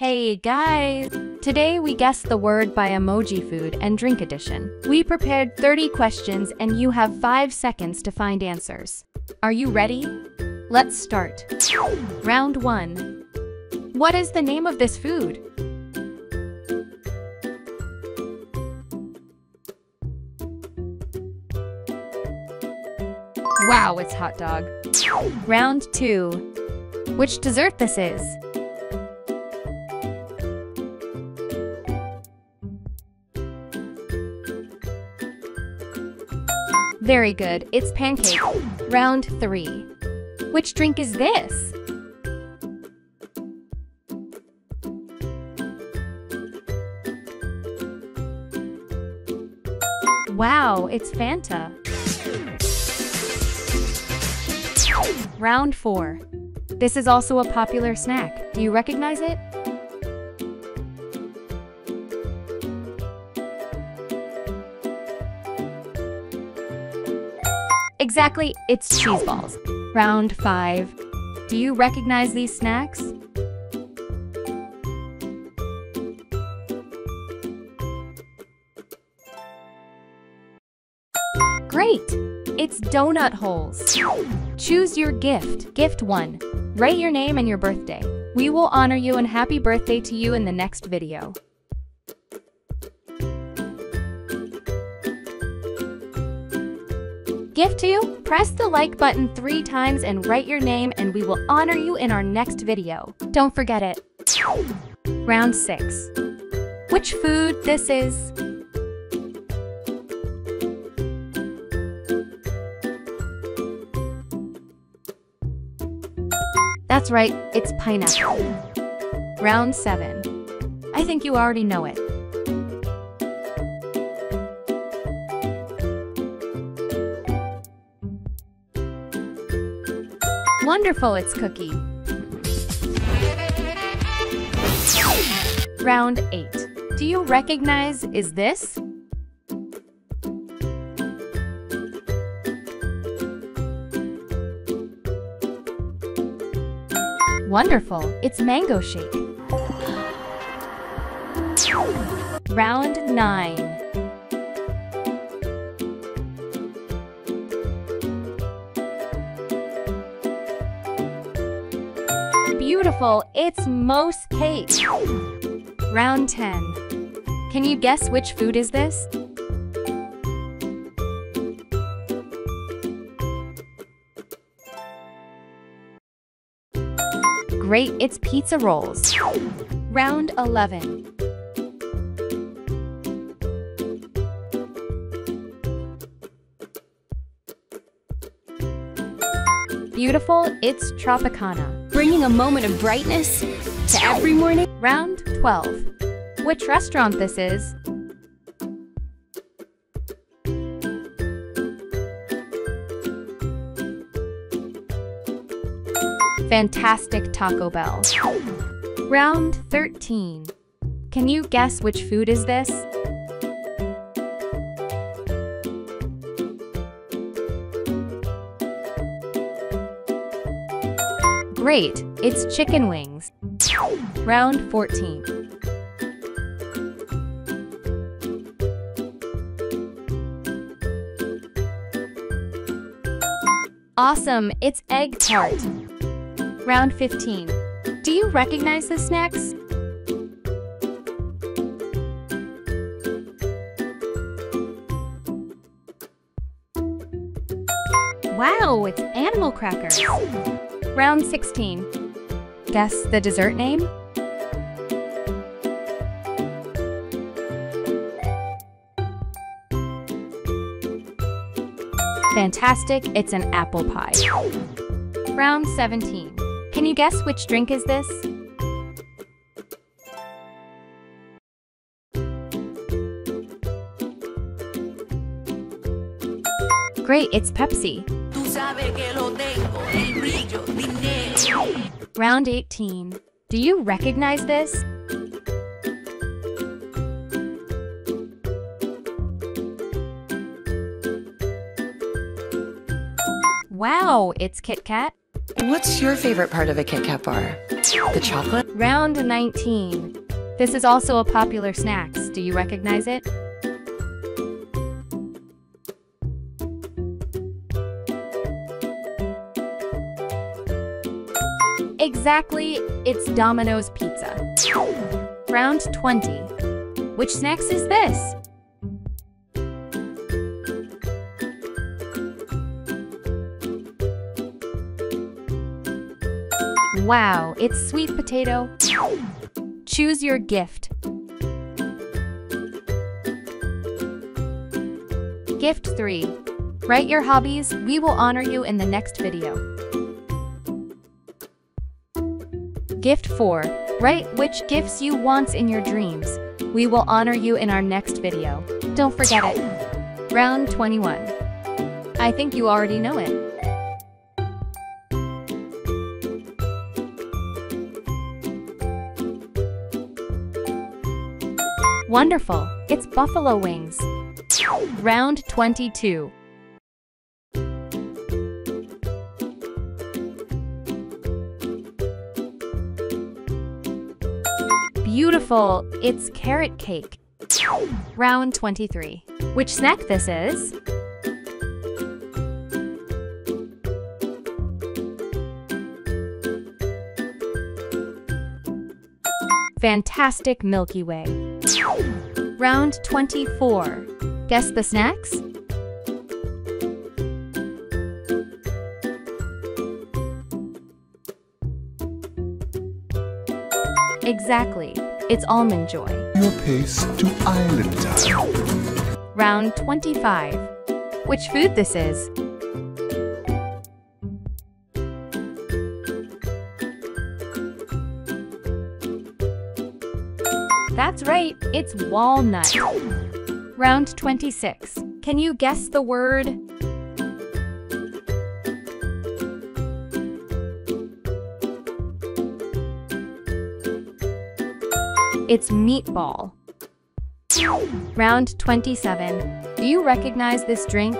Hey guys! Today we guessed the word by Emoji Food and Drink Edition. We prepared 30 questions and you have 5 seconds to find answers. Are you ready? Let's start. Round 1. What is the name of this food? Wow, it's hot dog. Round 2. Which dessert this is? Very good, it's pancake. Round 3. Which drink is this? Wow, it's Fanta. Round 4. This is also a popular snack. Do you recognize it? Exactly, it's cheese balls. Round 5. Do you recognize these snacks? Great! It's donut holes. Choose your gift. Gift 1. Write your name and your birthday. We will honor you and happy birthday to you in the next video. Gift 2. Press the like button 3 times and write your name and we will honor you in our next video. Don't forget it. Round 6. Which food this is? That's right, it's pineapple. Round 7. I think you already know it. Wonderful, it's cookie. Round 8. Do you recognize is this? Wonderful, it's mango shake. Round 9. Beautiful, it's mousse cake. Round 10. Can you guess which food is this? Great, it's pizza rolls. Round 11. Beautiful, it's Tropicana. Bringing a moment of brightness to every morning. Round 12. Which restaurant this is? Fantastic Taco Bell. Round 13. Can you guess which food is this? Great, it's chicken wings. Round 14. Awesome, it's egg tart. Round 15. Do you recognize the snacks? Wow, it's animal crackers. Round 16. Guess the dessert name? Fantastic, it's an apple pie. Round 17. Can you guess which drink is this? Great, it's Pepsi. Round 18. Do you recognize this? Wow, it's Kit Kat. What's your favorite part of a Kit Kat bar? The chocolate? Round 19. This is also a popular snacks. Do you recognize it? Exactly, it's Domino's Pizza. Round 20. Which snacks is this? Wow, it's sweet potato. Choose your gift. Gift 3. Write your hobbies. We will honor you in the next video. Gift 4. Write which gifts you want in your dreams. We will honor you in our next video. Don't forget it. Round 21. I think you already know it. Wonderful! It's buffalo wings. Round 22. Beautiful! It's carrot cake. Round 23. Which snack this is? Fantastic Milky Way. Round 24. Guess the snacks? Exactly. It's Almond Joy. Your pace to island time. Round 25. Which food this is? That's right, it's walnut. Round 26. Can you guess the word? It's meatball. Round 27. Do you recognize this drink?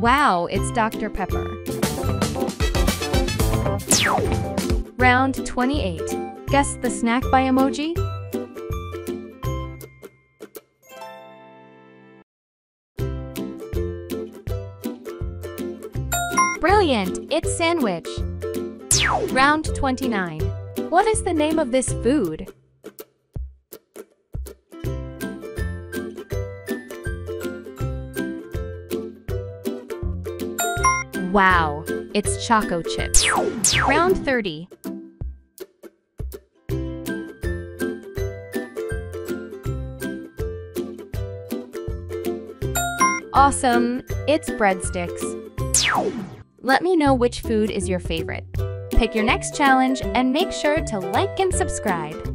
Wow, it's Dr. Pepper. Round 28. Guess the snack by emoji? Brilliant! It's sandwich. Round 29. What is the name of this food? Wow, it's Choco Chips. Round 30. Awesome, it's breadsticks. Let me know which food is your favorite. Pick your next challenge and make sure to like and subscribe.